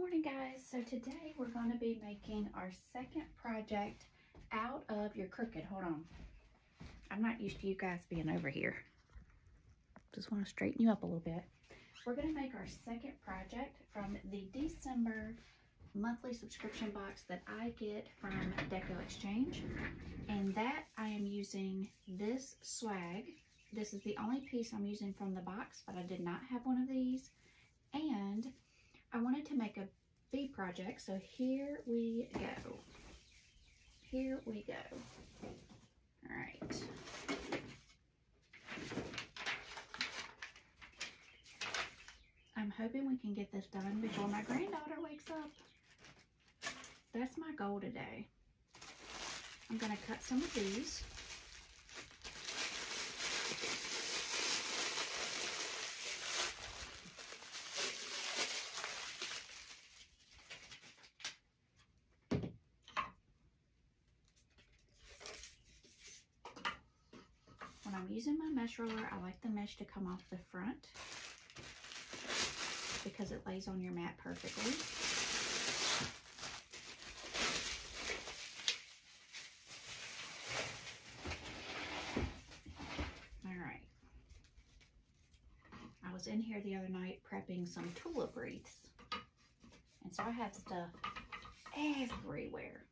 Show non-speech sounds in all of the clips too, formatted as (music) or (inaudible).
morning guys. So today we're going to be making our second project out of your crooked Hold on. I'm not used to you guys being over here. Just want to straighten you up a little bit. We're going to make our second project from the December monthly subscription box that I get from Deco Exchange. And that I am using this swag. This is the only piece I'm using from the box, but I did not have one of these. And I wanted to make a bee project, so here we go. Here we go. All right. I'm hoping we can get this done before my granddaughter wakes up. That's my goal today. I'm going to cut some of these. When I'm using my mesh roller, I like the mesh to come off the front because it lays on your mat perfectly. All right. I was in here the other night prepping some tulip wreaths. And so I have stuff everywhere.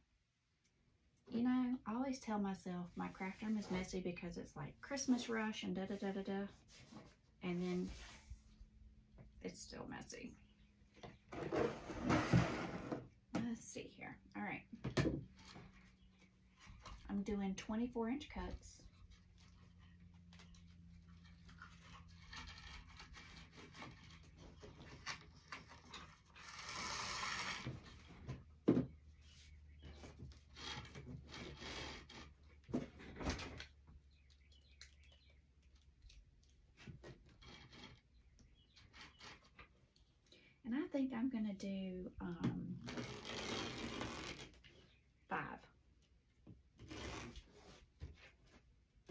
You know, I always tell myself my craft room is messy because it's like Christmas rush and da da da da da. And then it's still messy. Let's see here. All right. I'm doing 24 inch cuts. And I think I'm going to do um, five.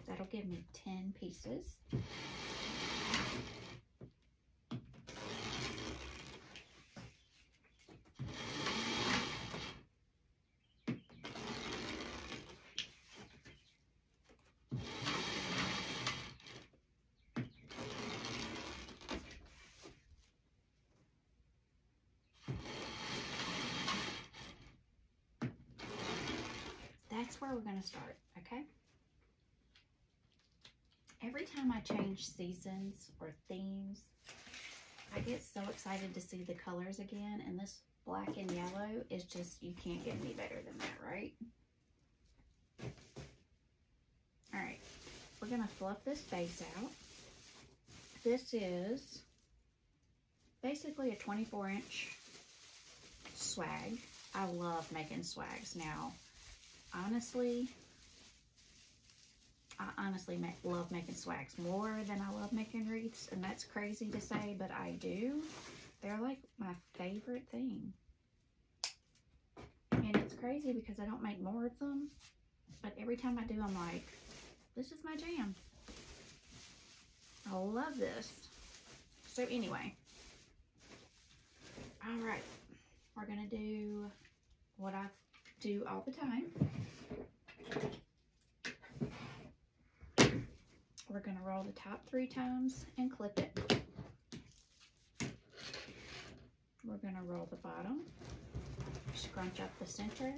That'll give me 10 pieces. That's where we're going to start, okay? Every time I change seasons or themes, I get so excited to see the colors again, and this black and yellow is just, you can't get any better than that, right? All right, we're gonna fluff this base out. This is basically a 24 inch swag. I love making swags. Now, honestly, I honestly make, love making swags more than I love making wreaths, and that's crazy to say, but I do. They're like my favorite thing. And it's crazy because I don't make more of them, but every time I do, I'm like, this is my jam. I love this. So anyway, all right, we're gonna do what I do all the time. We're going to roll the top three times and clip it. We're going to roll the bottom, scrunch up the center.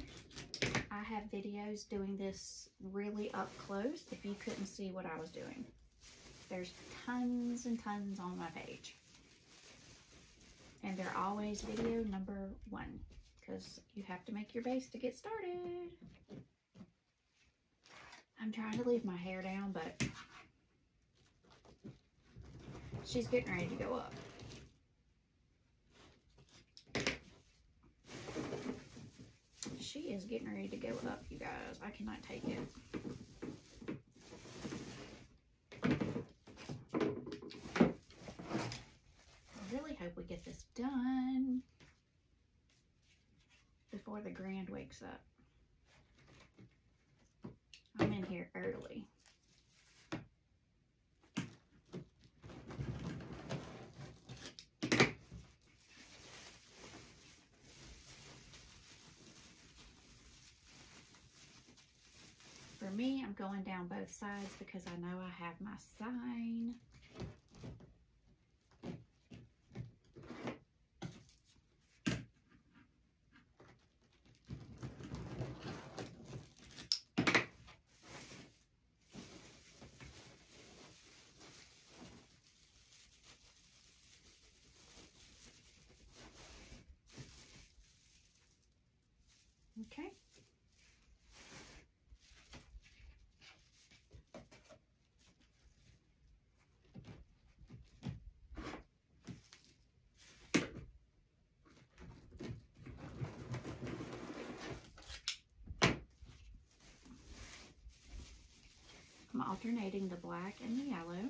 I have videos doing this really up close if you couldn't see what I was doing. There's tons and tons on my page. And they're always video number one because you have to make your base to get started. I'm trying to leave my hair down, but she's getting ready to go up. She is getting ready to go up, you guys. I cannot take it. I really hope we get this done before the grand wakes up. I'm in here early. For me, I'm going down both sides because I know I have my sign. I'm alternating the black and the yellow.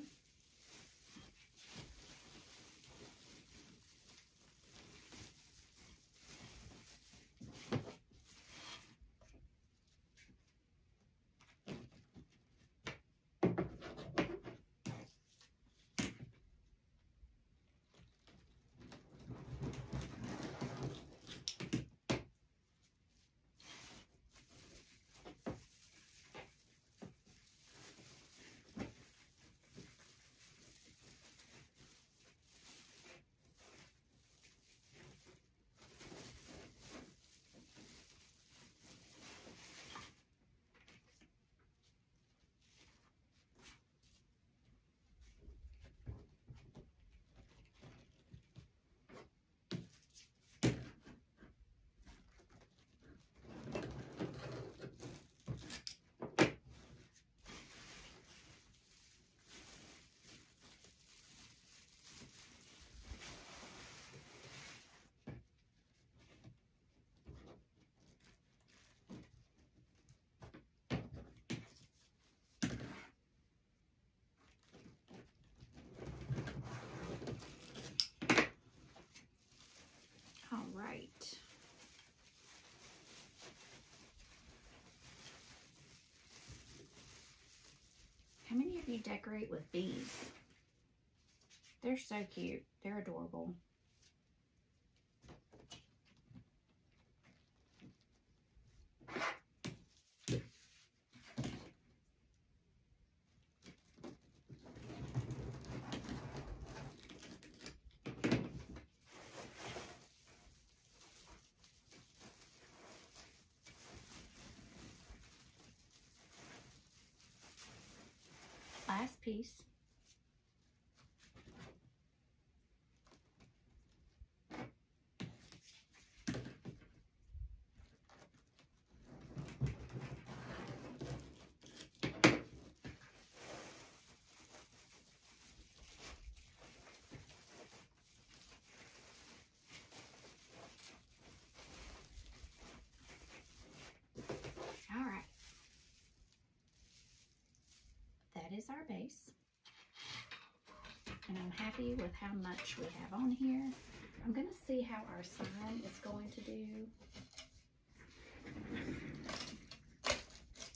All right. How many of you decorate with bees? They're so cute. They're adorable. Last piece. All right. That is our base. And I'm happy with how much we have on here. I'm going to see how our sign is going to do.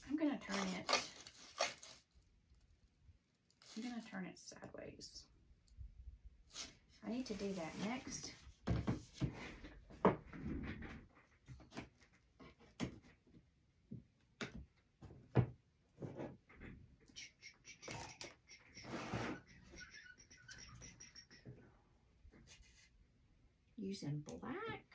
I'm going to turn it, I'm going to turn it sideways. I need to do that next. Using black.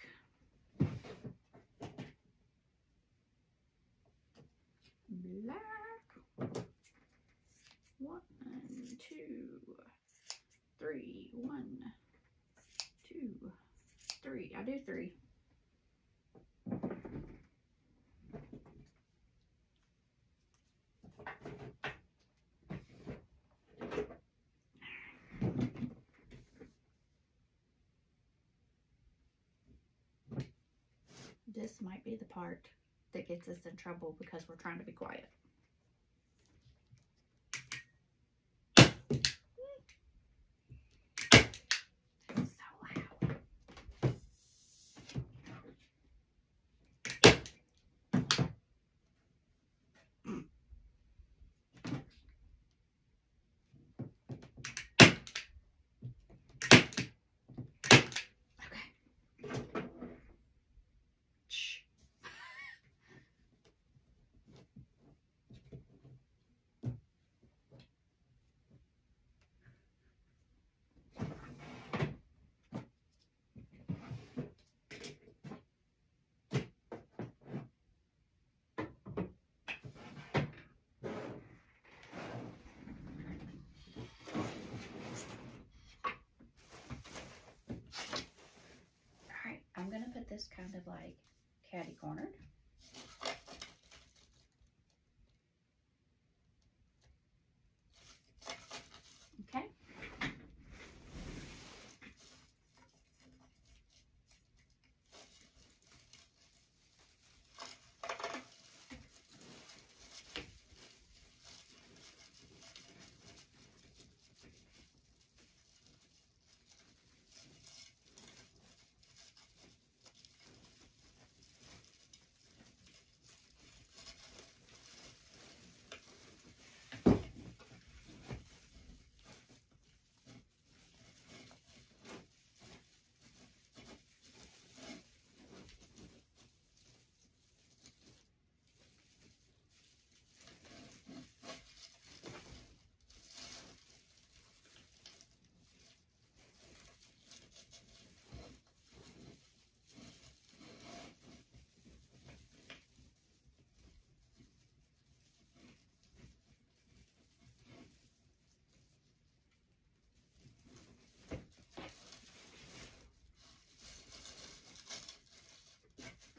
Black. One, two, three. One, two, three. I do three. This might be the part that gets us in trouble because we're trying to be quiet. It's so loud. Okay. Shh. Kind of like catty cornered. Okay.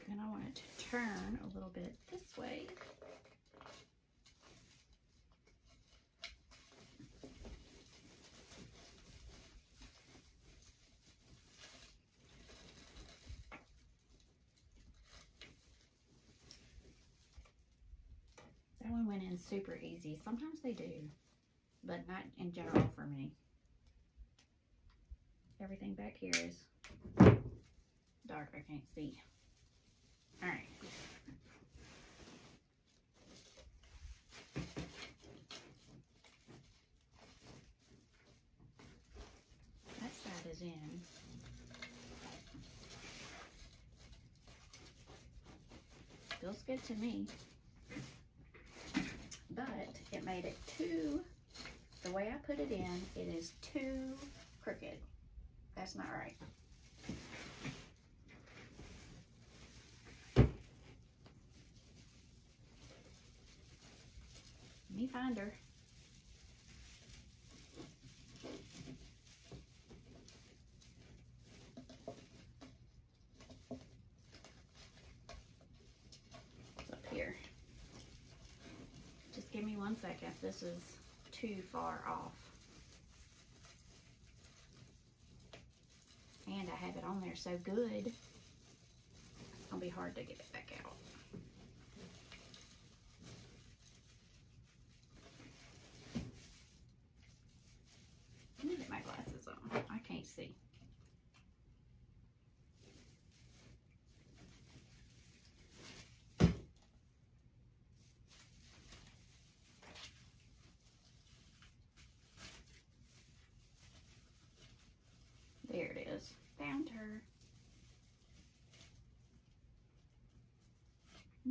Then I want it to turn a little bit this way. That one went in super easy. Sometimes they do, but not in general for me. Everything back here is dark. I can't see. All right. In. Feels good to me. But it made it too, the way I put it in, it is too crooked. That's not right. Me find her. It's up here. Just me. This is too far off. And I have it on there so good. Gonna be hard to get it back out. Let me get my glasses on. I can't see. There it is. Found her.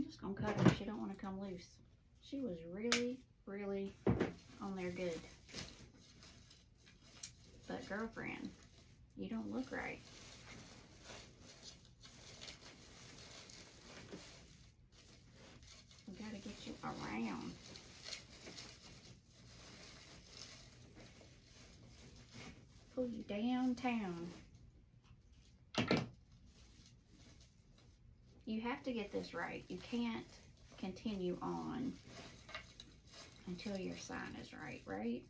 I'm just gonna cut her. She don't want to come loose. She was really, really on there good. But girlfriend, you don't look right. We gotta get you around. Pull you downtown. You have to get this right. You can't continue on until your sign is right, right?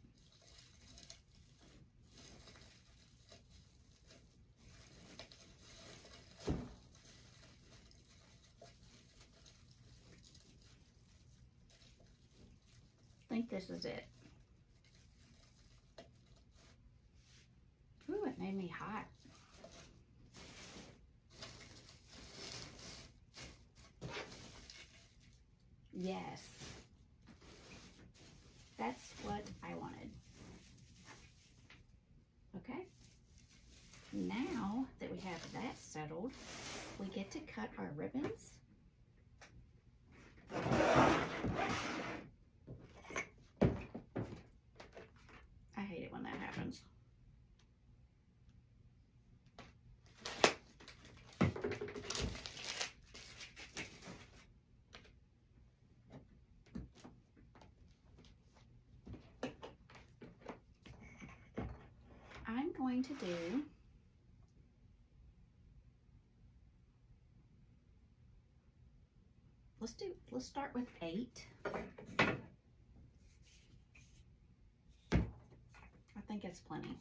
Think this is it. Ooh, it made me hot. Yes. That's what I wanted. Okay. Now that we have that settled, we get to cut our ribbons. going to do let's do let's start with eight. I think it's plenty.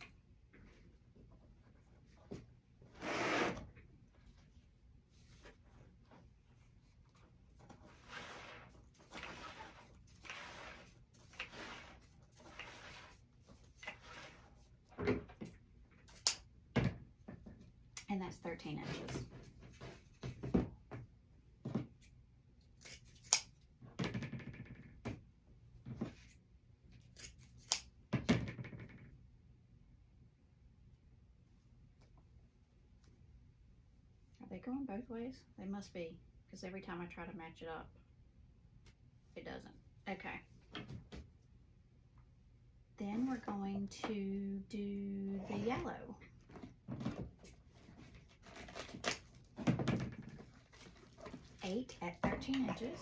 13 inches. Are they going both ways? They must be, because every time I try to match it up, it doesn't. Okay. Then we're going to do the yellow. Eight at 13 inches.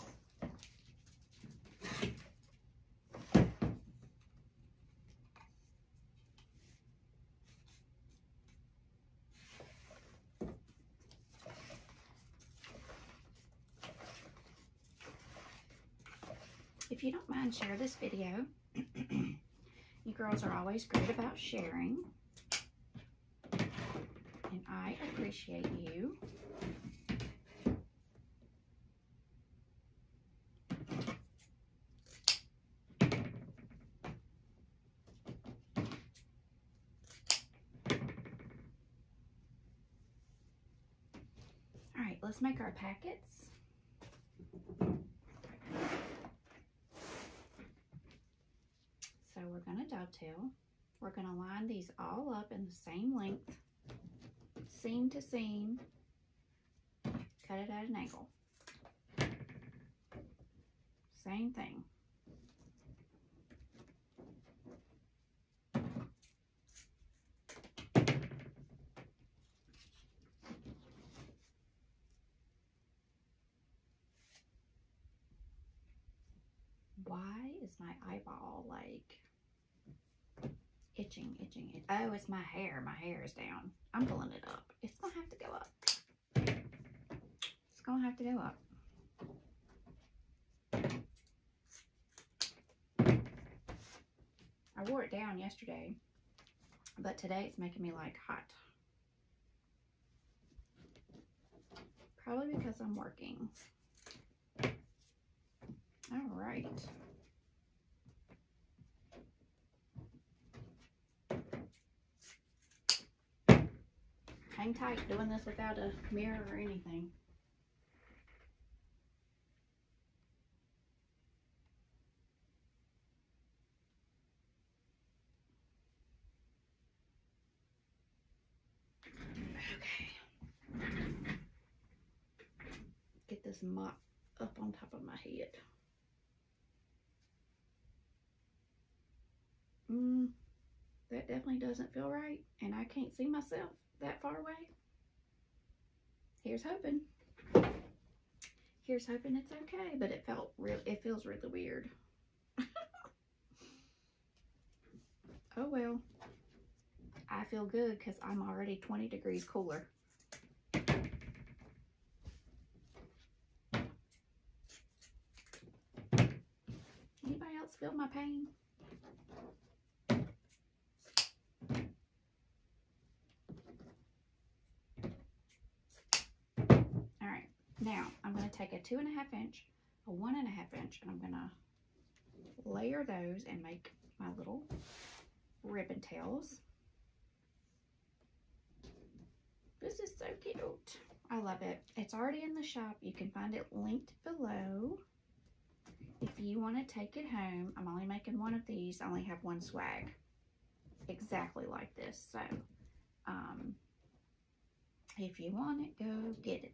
If you don't mind, share this video. (clears throat) you girls are always great about sharing. And I appreciate you. All right, let's make our packets. So we're going to dovetail. We're going to line these all up in the same length, seam to seam, cut it at an angle. Same thing. Why is my eyeball like itching, itching, it. Oh, it's my hair. My hair is down. I'm pulling it up. It's gonna have to go up. It's gonna have to go up. I wore it down yesterday, but today it's making me like hot. Probably because I'm working. All right. Hang tight doing this without a mirror or anything. Okay. Get this mop up on top of my head. Mm, that definitely doesn't feel right, and I can't see myself that far away. Here's hoping. Here's hoping it's okay, but it felt real. It feels really weird. (laughs) oh well. I feel good because I'm already 20 degrees cooler. Anybody else feel my pain? All right, now I'm going to take a two and a half inch, a one and a half inch, and I'm going to layer those and make my little ribbon tails. This is so cute. I love it. It's already in the shop. You can find it linked below. If you want to take it home, I'm only making one of these. I only have one swag. Exactly like this. So, um, if you want it, go get it.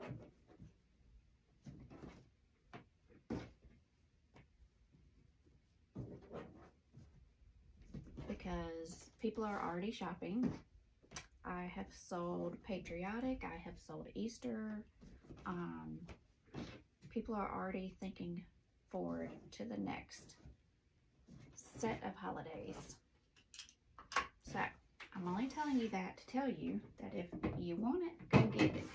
Because people are already shopping. I have sold Patriotic. I have sold Easter. Um, people are already thinking forward to the next set of holidays. So, I'm only telling you that to tell you that if you want it, go get it.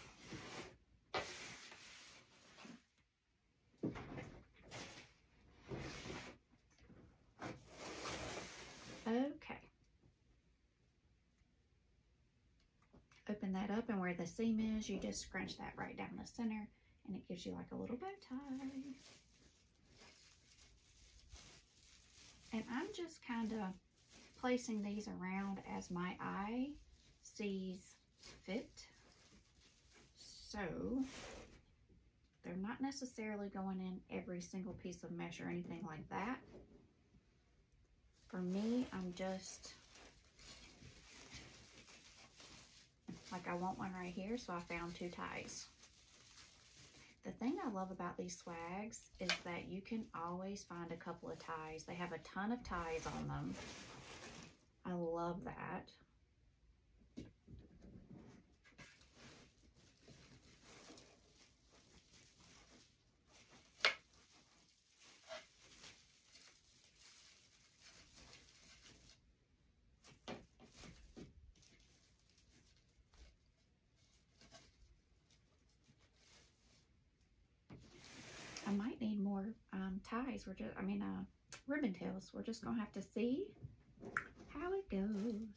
open that up and where the seam is, you just scrunch that right down the center and it gives you like a little bow tie. And I'm just kind of placing these around as my eye sees fit. So they're not necessarily going in every single piece of mesh or anything like that. For me, I'm just like I want one right here, so I found two ties. The thing I love about these swags is that you can always find a couple of ties. They have a ton of ties on them. I love that. I might need more We're just, I mean, uh, ribbon tails. We're just gonna have to see how it goes.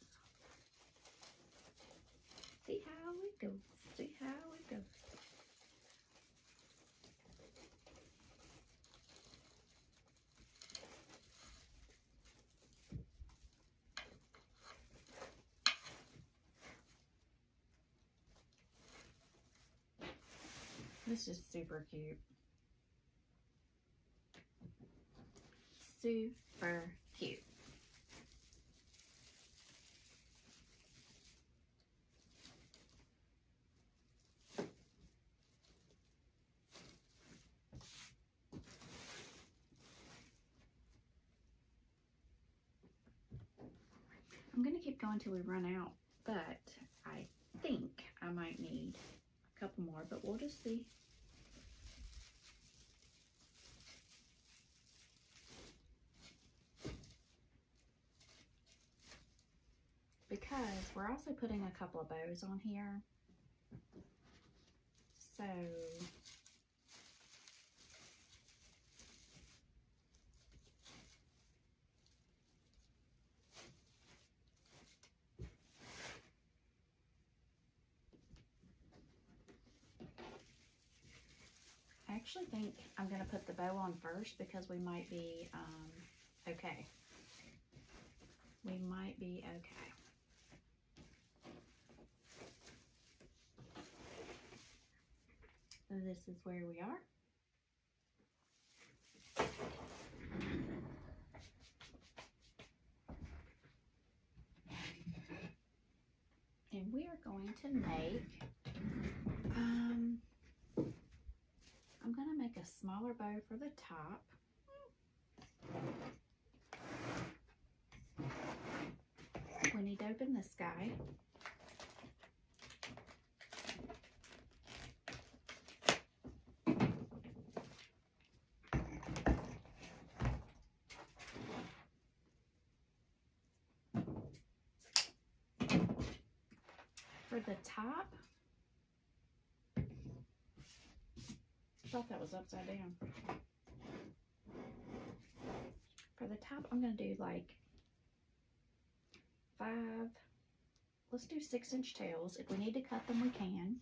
See how it goes. See how it goes. This is super cute. Super cute. I'm going to keep going till we run out, but I think I might need a couple more, but we'll just see. Because we're also putting a couple of bows on here. So I actually think I'm going to put the bow on first because we might be um, okay. We might be okay. So this is where we are. And we are going to make um, I'm going to make a smaller bow for the top. We need to open this guy. Top, thought that was upside down. For the top, I'm going to do like five, let's do six inch tails. If we need to cut them, we can.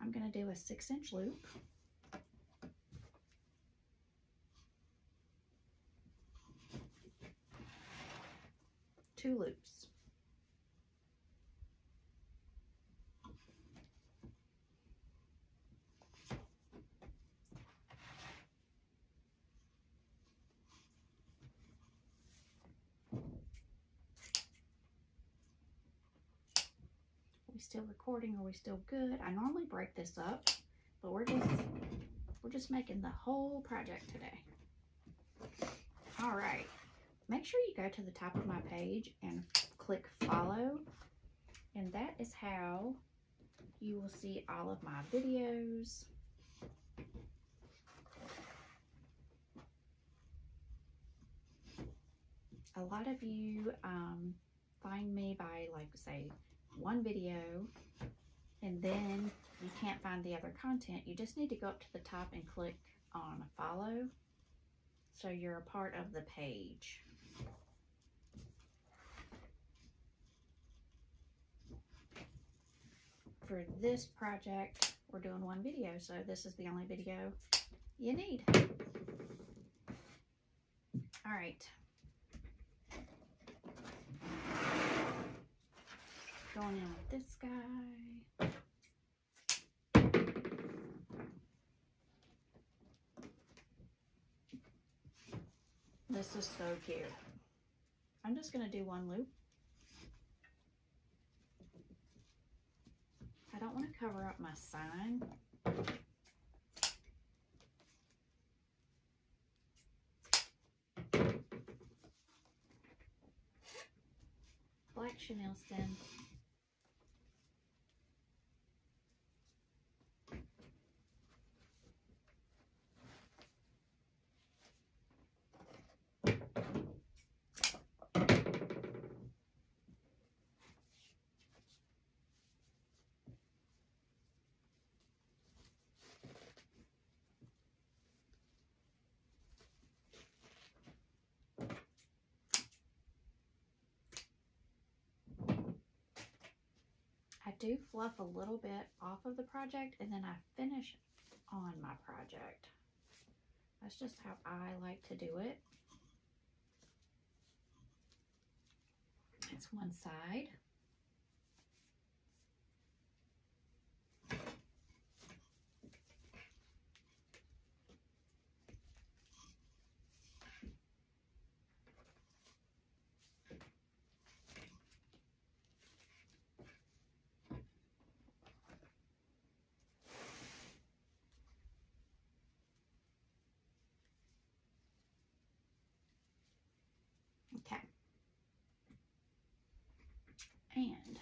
I'm going to do a six inch loop. Two loops. Are we still recording? Are we still good? I normally break this up, but we're just we're just making the whole project today. All right. Make sure you go to the top of my page and click follow. And that is how you will see all of my videos. A lot of you um, find me by like say one video and then you can't find the other content, you just need to go up to the top and click on follow so you're a part of the page. For this project, we're doing one video, so this is the only video you need. All right. Going in with this guy. This is so cute. I'm just going to do one loop. Don't want to cover up my sign. Black chenille stem. Do fluff a little bit off of the project and then I finish on my project. That's just how I like to do it. It's one side. Okay. And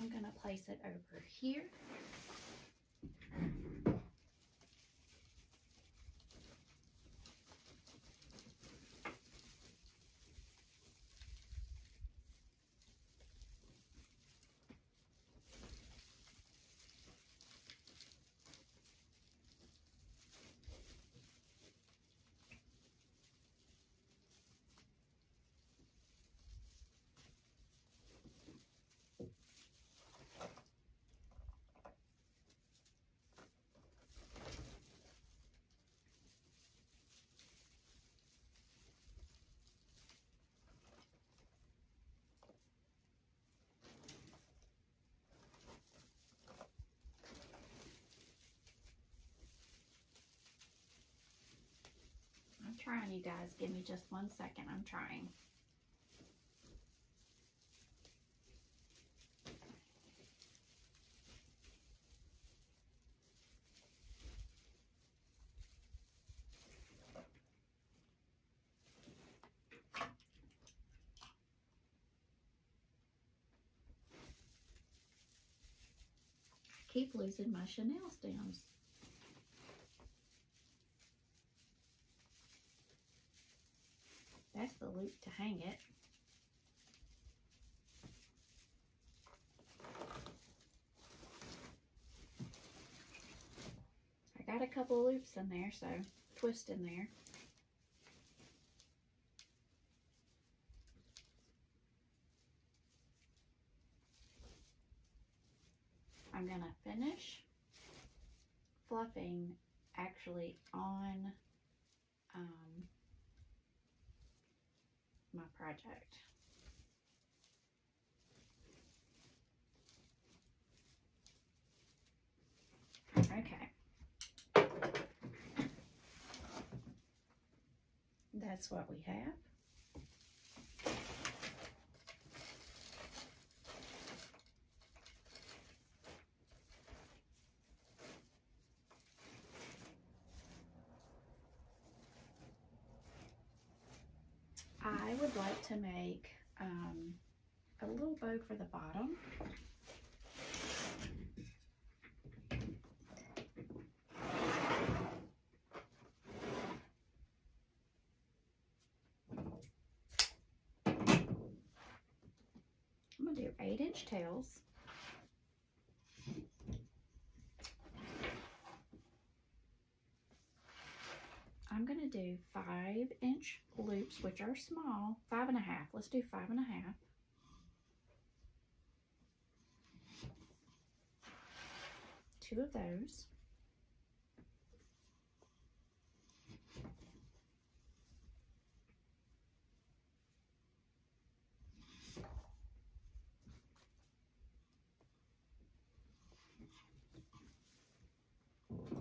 I'm going to place it over here. Trying, you guys. Give me just one second. I'm trying. Keep losing my chenille stems. That's the loop to hang it. I got a couple loops in there, so twist in there. I'm going to finish fluffing actually on um, my project. Okay. That's what we have. I would like to make um, a little bow for the bottom. I'm going to do 8 inch tails. I'm going to do five inch loops, which are small, five and a half. Let's do five and a half. Two of those.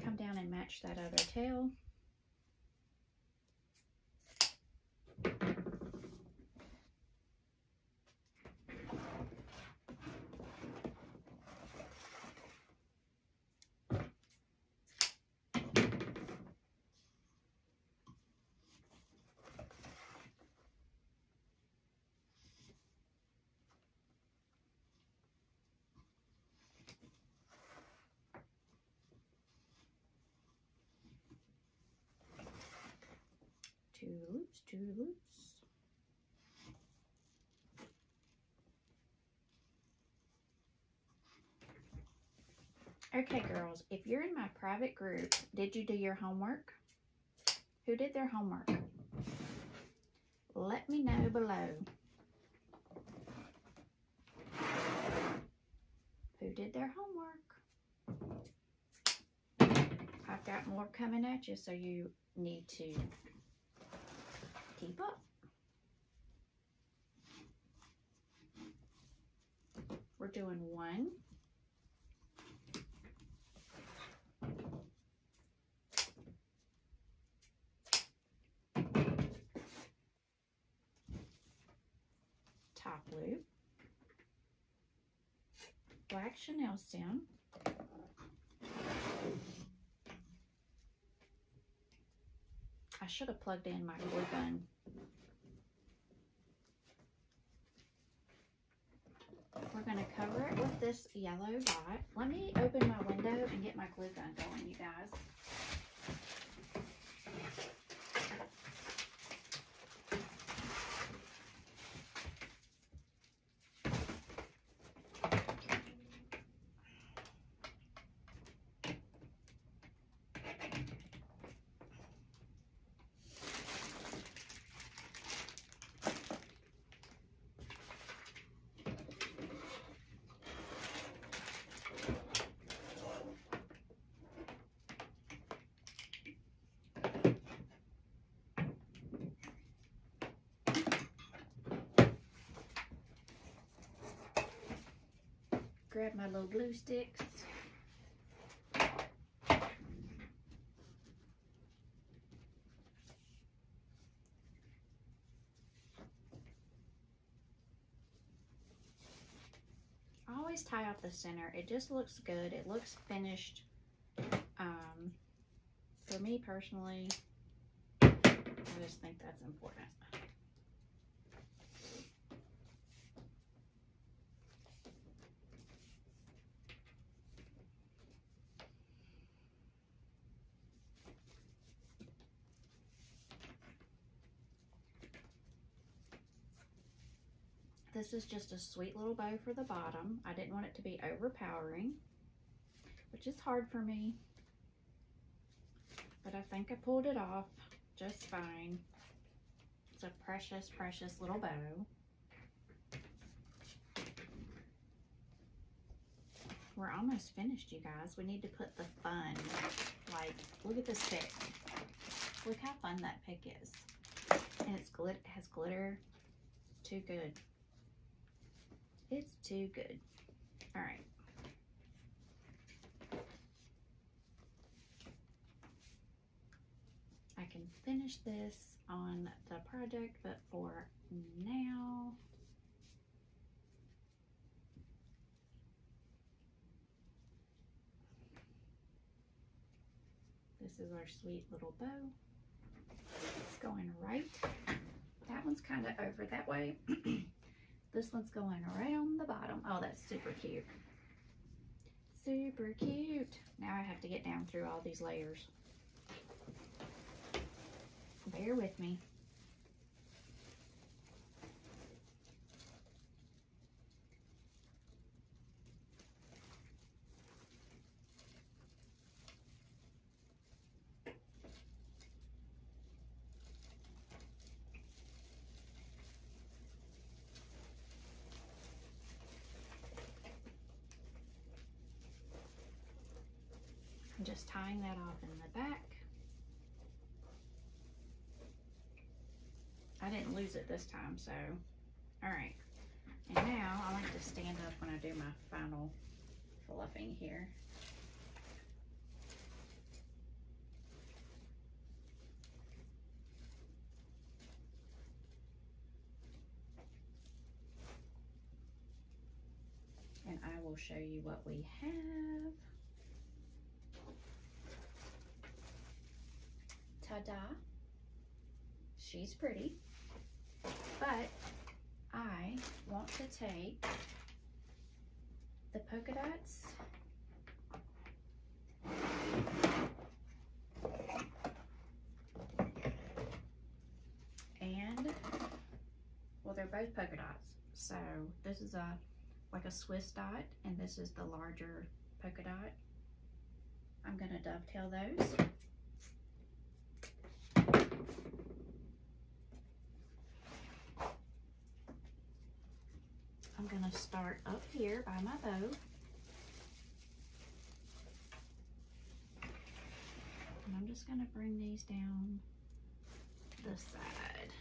Come down and match that other tail. Two loops, two loops. Okay, girls, if you're in my private group, did you do your homework? Who did their homework? Let me know below. Who did their homework? I've got more coming at you, so you need to up. We're doing one. Top loop. Black chenille stem. I should have plugged in my glue gun. We're going to cover it with this yellow dot. Let me open my window and get my glue gun going, you guys. Grab my little glue sticks. I always tie off the center. It just looks good. It looks finished. Um, for me personally, I just think that's important. This is just a sweet little bow for the bottom. I didn't want it to be overpowering, which is hard for me. But I think I pulled it off just fine. It's a precious, precious little bow. We're almost finished, you guys. We need to put the fun, like, look at this pick. Look how fun that pick is. And it's glit has glitter. Too good. It's too good. All right. I can finish this on the project, but for now, this is our sweet little bow. It's going right. That one's kind of over that way. (clears throat) This one's going right on the bottom. Oh, that's super cute. Super cute. Now I have to get down through all these layers. Bear with me. That off in the back. I didn't lose it this time, so, all right. And now I like to stand up when I do my final fluffing here. And I will show you what we have. Ta-da. She's pretty. But I want to take the polka dots and well they're both polka dots so this is a like a Swiss dot and this is the larger polka dot I'm gonna dovetail those I'm gonna start up here by my bow. And I'm just gonna bring these down the side.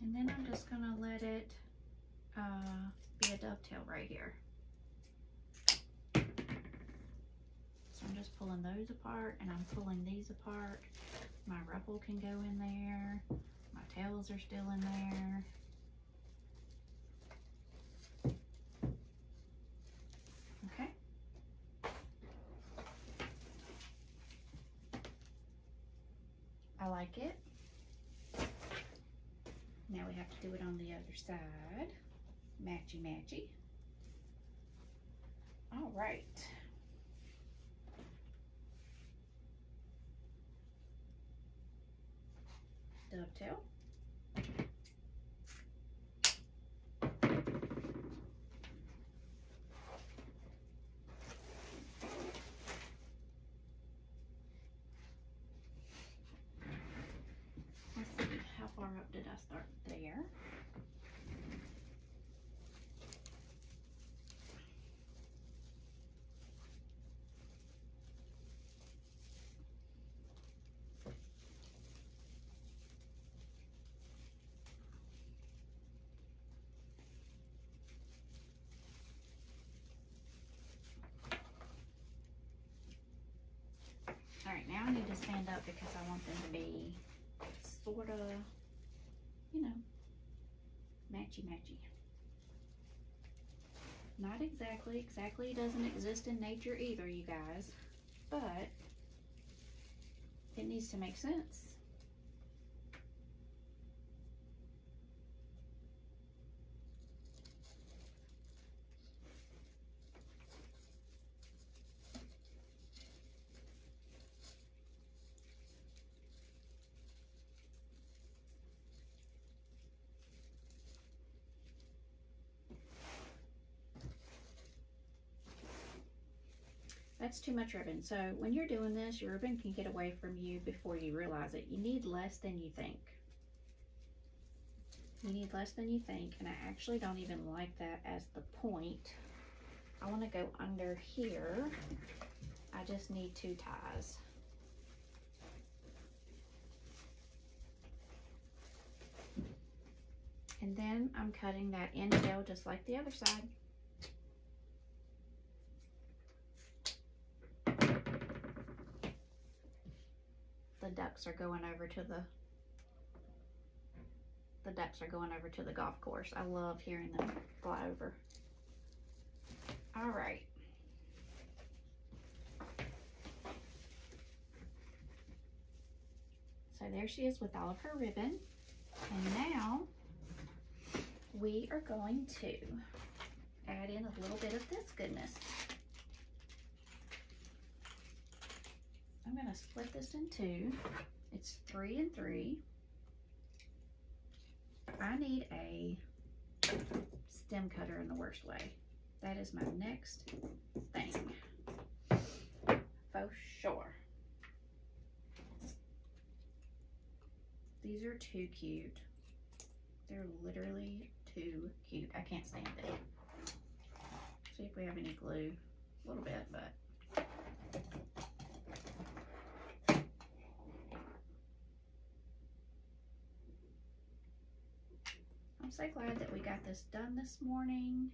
And then I'm just gonna let it uh, be a dovetail right here. So I'm just pulling those apart and I'm pulling these apart. My ruffle can go in there. My tails are still in there. Okay. I like it. Now we have to do it on the other side. Matchy matchy. All right. Dovetail. Let's see, how far up did I start there? All right, now I need to stand up because I want them to be sort of, you know, matchy matchy. Not exactly, exactly doesn't exist in nature either, you guys, but it needs to make sense. That's too much ribbon. So when you're doing this, your ribbon can get away from you before you realize it. You need less than you think. You need less than you think, and I actually don't even like that as the point. I want to go under here. I just need two ties. And then I'm cutting that end tail just like the other side. The ducks are going over to the the ducks are going over to the golf course. I love hearing them fly over. All right. So there she is with all of her ribbon. And now we are going to add in a little bit of this goodness. I'm gonna split this in two. It's three and three. I need a stem cutter in the worst way. That is my next thing. For sure. These are too cute. They're literally too cute. I can't stand it. See if we have any glue. A little bit, but so glad that we got this done this morning.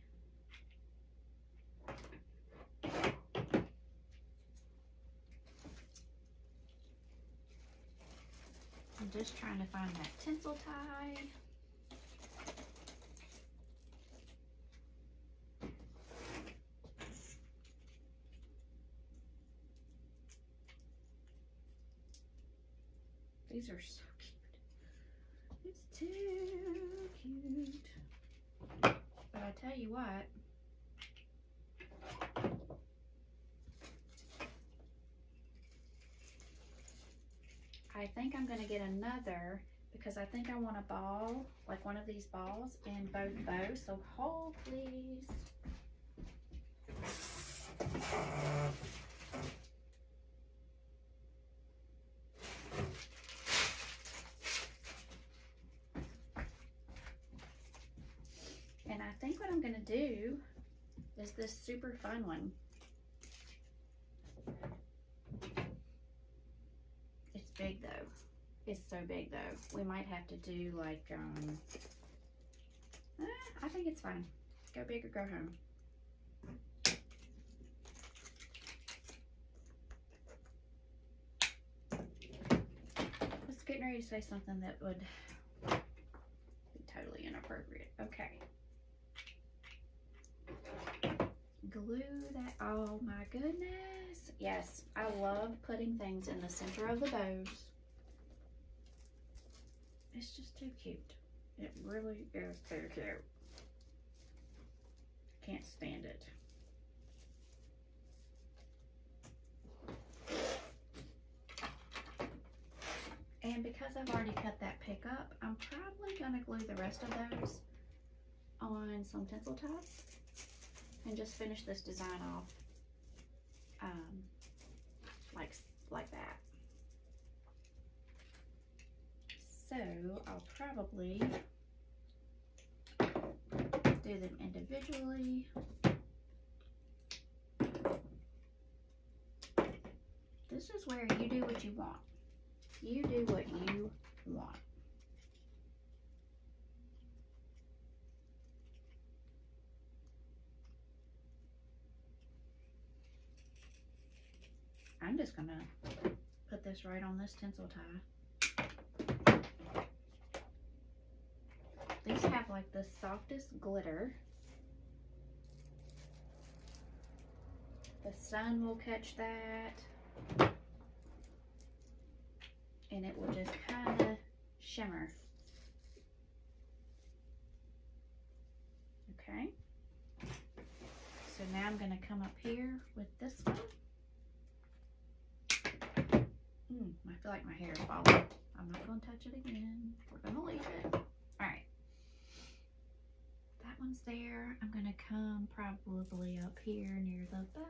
I'm just trying to find that tinsel tie. These are so you what, I think I'm gonna get another because I think I want a ball, like one of these balls in both bows. So hold please. And I think what I'm gonna do is this super fun one. It's big though. It's so big though. We might have to do like, um, eh, I think it's fine. Go big or go home. I was getting ready to say something that would be totally inappropriate. Okay. Glue that, oh my goodness. Yes, I love putting things in the center of the bows. It's just too cute. It really is too cute. Can't stand it. And because I've already cut that pick up, I'm probably gonna glue the rest of those on some tinsel ties and just finish this design off um, like, like that. So I'll probably do them individually. This is where you do what you want. You do what you want. I'm just gonna put this right on this tinsel tie. These have like the softest glitter. The sun will catch that. And it will just kind of shimmer. Okay. So now I'm going to come up here with this one. Mm, I feel like my hair is falling. I'm not going to touch it again. We're going to leave it. All right. That one's there. I'm going to come probably up here near the bow.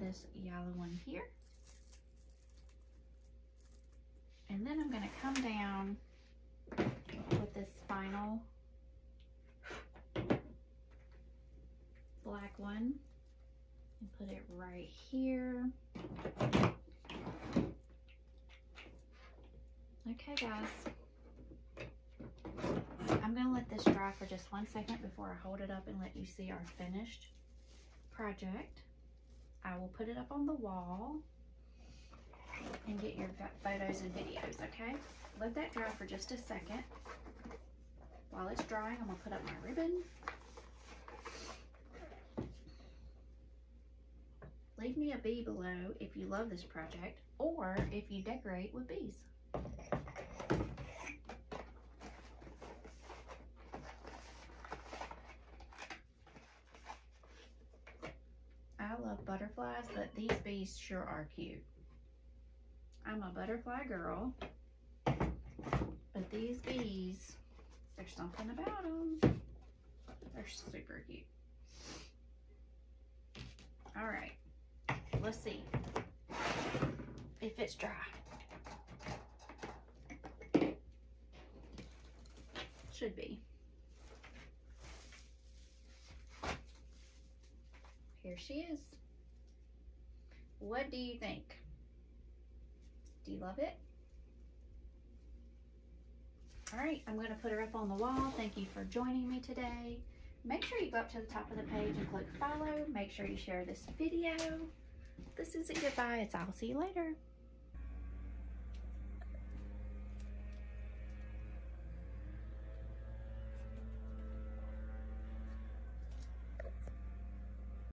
This yellow one here. And then I'm going to come down with this final black one and put it right here. Okay guys, I'm going to let this dry for just one second before I hold it up and let you see our finished project. I will put it up on the wall and get your photos and videos, okay? Let that dry for just a second. While it's drying, I'm gonna put up my ribbon. leave me a bee below if you love this project or if you decorate with bees. I love butterflies, but these bees sure are cute. I'm a butterfly girl, but these bees, there's something about them. They're super cute. All right, let's see if it's dry. Should be. Here she is. What do you think? Do you love it? All right, I'm gonna put her up on the wall. Thank you for joining me today. Make sure you go up to the top of the page and click follow. Make sure you share this video. This isn't goodbye, it's I'll see you later.